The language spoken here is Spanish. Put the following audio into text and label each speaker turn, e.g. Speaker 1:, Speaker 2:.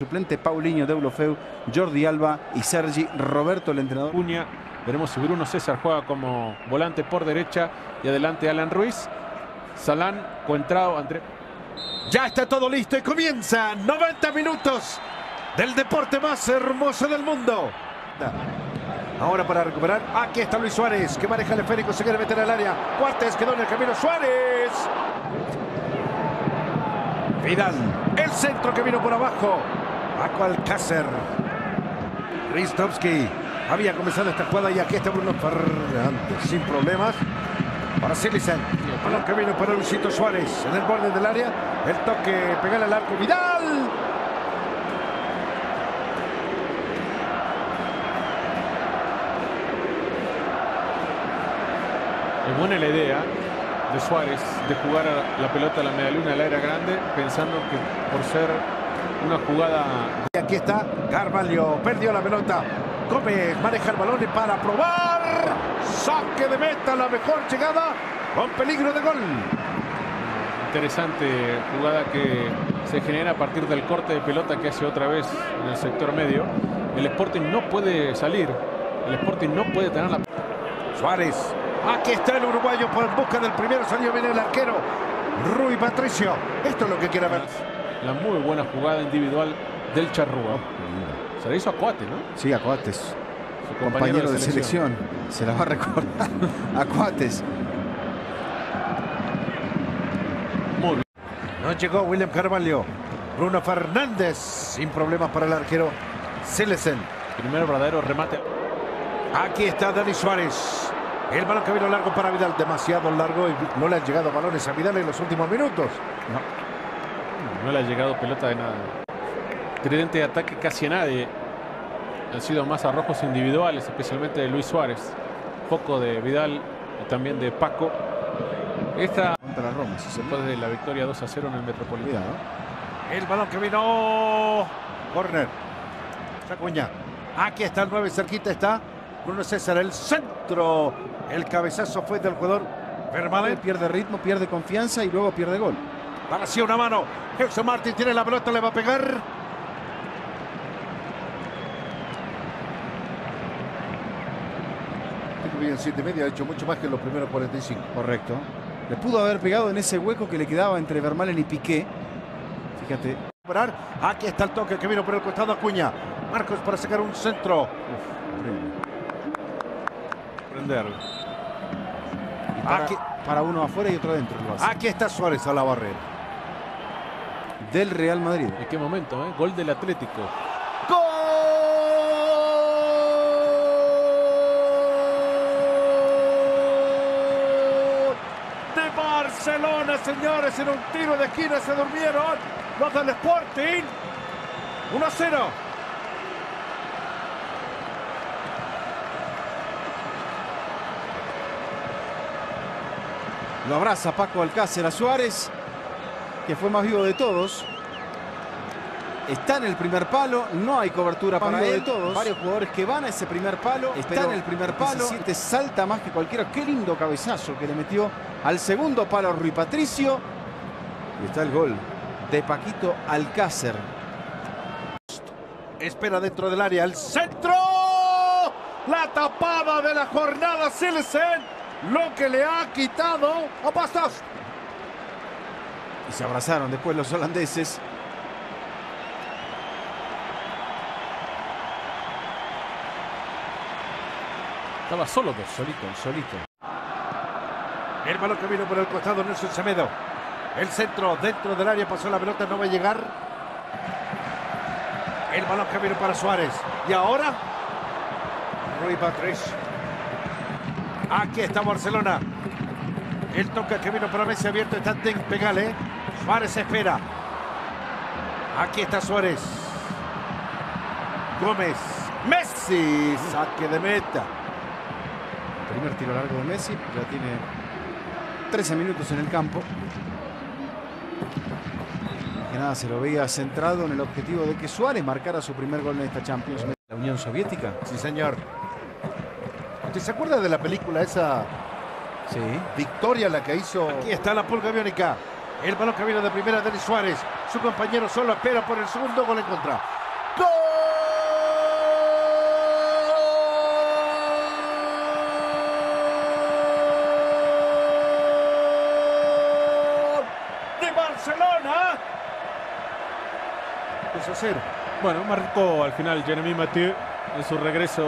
Speaker 1: Suplente Paulinho, Deulofeu, Jordi Alba y Sergi Roberto, el entrenador.
Speaker 2: Cuña. Veremos si Bruno César juega como volante por derecha y adelante Alan Ruiz. Salán, Coentrao, André.
Speaker 3: Ya está todo listo y comienza 90 minutos del deporte más hermoso del mundo. Ahora para recuperar, aquí está Luis Suárez que maneja el esférico, se quiere meter al área. Cuartes quedó en el camino Suárez. Vidal, el centro que vino por abajo. Paco Alcácer. Ristovski. Había comenzado esta jugada y aquí está Bruno Fernández sin problemas. Para Silicen. Balón que vino para Luisito Suárez en el borde del área. El toque, pegar al arco. Vidal.
Speaker 2: Es buena la idea de Suárez de jugar la pelota a la medialuna al área grande, pensando que por ser una jugada.
Speaker 3: Y aquí está Carvalho, perdió la pelota. Gómez maneja el balón y para probar. Saque de meta, la mejor llegada con peligro de gol.
Speaker 2: Interesante jugada que se genera a partir del corte de pelota que hace otra vez en el sector medio. El Sporting no puede salir. El Sporting no puede tener la.
Speaker 3: Suárez. Aquí está el uruguayo por busca del primero. Salió bien el arquero. Rui Patricio. Esto es lo que quiere ver.
Speaker 2: La muy buena jugada individual del Charrúa. Se la hizo a Coate, ¿no?
Speaker 1: Sí, a Coates.
Speaker 2: Su
Speaker 1: Compañero de selección. Se la va a recordar a Coates.
Speaker 2: Muy bien.
Speaker 3: No llegó William Carvalho. Bruno Fernández. Sin problemas para el arquero. Silesen.
Speaker 2: Primer verdadero remate.
Speaker 3: Aquí está Dani Suárez. El balón que vino largo para Vidal. Demasiado largo y no le han llegado balones a Vidal en los últimos minutos.
Speaker 2: No, no le ha llegado pelota de nada. Tridente de ataque casi a nadie. Han sido más arrojos individuales, especialmente de Luis Suárez. Poco de Vidal y también de Paco. Esta
Speaker 1: Contra la Roma, si se
Speaker 2: después de la victoria 2 a 0 en el Metropolitano.
Speaker 3: El balón que vino. Corner. Sacuña. Aquí está el 9. Cerquita está Bruno César. El centro. El cabezazo fue del jugador Vermaelen.
Speaker 1: Pierde ritmo, pierde confianza y luego pierde gol.
Speaker 3: Para sí una mano. Gerson Martin tiene la pelota. Le va a pegar. Bien, siete y media, ha hecho mucho más que en los primeros 45.
Speaker 1: Correcto. Le pudo haber pegado en ese hueco que le quedaba entre Vermalen y Piqué. Fíjate.
Speaker 3: Parar. Aquí está el toque que vino por el costado Acuña. Marcos para sacar un centro.
Speaker 1: Horrible.
Speaker 2: Prender.
Speaker 1: Y para,
Speaker 3: Aquí-
Speaker 1: para uno afuera y otro adentro.
Speaker 3: Aquí está Suárez a la barrera.
Speaker 1: Del Real Madrid.
Speaker 2: ¿En qué momento? eh? Gol del Atlético.
Speaker 3: ¡Gol! De Barcelona, señores, en un tiro de esquina se durmieron los del Sporting. 1 a 0.
Speaker 1: Lo abraza Paco Alcácer a Suárez, que fue más vivo de todos. Está en el primer palo, no hay cobertura para él.
Speaker 4: de todos.
Speaker 1: Varios jugadores que van a ese primer palo. Está en el primer palo.
Speaker 4: 17
Speaker 1: salta más que cualquiera. Qué lindo cabezazo que le metió al segundo palo Rui Patricio. Y está el gol de Paquito Alcácer.
Speaker 3: Espera dentro del área. El centro. La tapada de la jornada Silesen. Lo que le ha quitado a Pastos.
Speaker 1: Y se abrazaron después los holandeses.
Speaker 2: Estaba solo dos.
Speaker 1: Solito, solito.
Speaker 3: El balón que vino por el costado Nelson Semedo. El centro dentro del área pasó la pelota, no va a llegar. El balón que vino para Suárez. Y ahora Rui Patricio. Aquí está Barcelona. El toque que vino para Messi abierto está en Pegale. Suárez espera. Aquí está Suárez. Gómez. Messi. Saque de meta.
Speaker 1: Primer tiro largo de Messi. Ya tiene 13 minutos en el campo. Que nada se lo veía centrado en el objetivo de que Suárez marcara su primer gol en esta Champions League. La Unión Soviética.
Speaker 3: Sí, señor. ¿Usted se acuerda de la película esa
Speaker 1: Sí.
Speaker 3: Victoria la que hizo? Aquí está la pulga biónica. El balón que vino de primera Denis Suárez. Su compañero solo espera por el segundo gol en contra. ¡Gol! ¡De Barcelona! 2 a 0.
Speaker 2: Bueno, marcó al final Jeremy Mathieu en su regreso